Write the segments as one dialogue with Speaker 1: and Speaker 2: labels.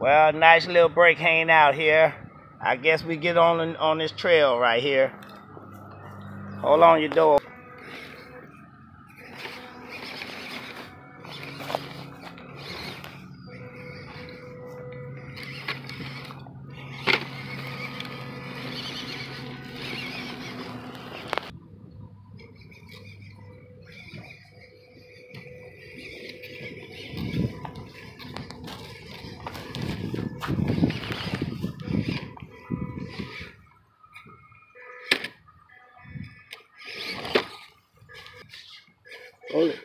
Speaker 1: Well, nice little break hanging out here. I guess we get on on this trail right here. Hold on your door. Hold it.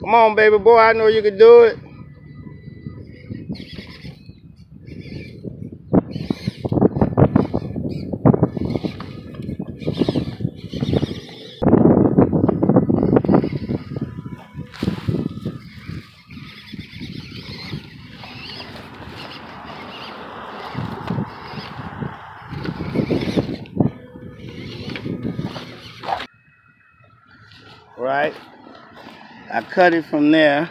Speaker 1: Come on, baby boy. I know you can do it. Right. I cut it from there.